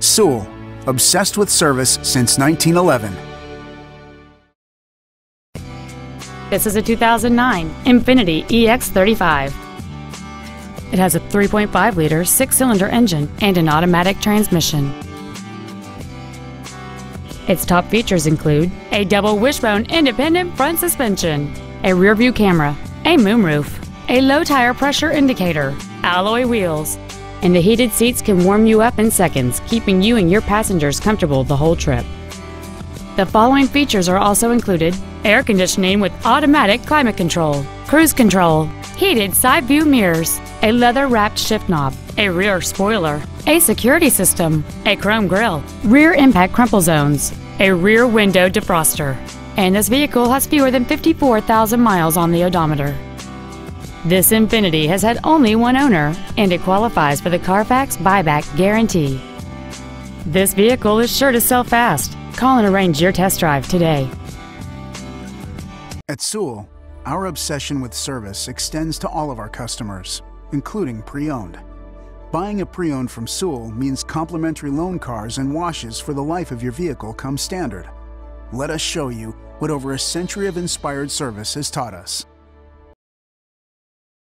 Sewell, obsessed with service since 1911. This is a 2009 Infiniti EX35. It has a 3.5 liter six cylinder engine and an automatic transmission. Its top features include a double wishbone independent front suspension, a rear view camera, a moonroof, a low tire pressure indicator, alloy wheels, and the heated seats can warm you up in seconds, keeping you and your passengers comfortable the whole trip. The following features are also included air conditioning with automatic climate control, cruise control, heated side view mirrors, a leather wrapped shift knob, a rear spoiler, a security system, a chrome grille, rear impact crumple zones, a rear window defroster, and this vehicle has fewer than 54,000 miles on the odometer. This Infiniti has had only one owner and it qualifies for the Carfax buyback guarantee. This vehicle is sure to sell fast. Call and arrange your test drive today. At Sewell, our obsession with service extends to all of our customers, including pre owned. Buying a pre owned from Sewell means complimentary loan cars and washes for the life of your vehicle come standard. Let us show you what over a century of inspired service has taught us.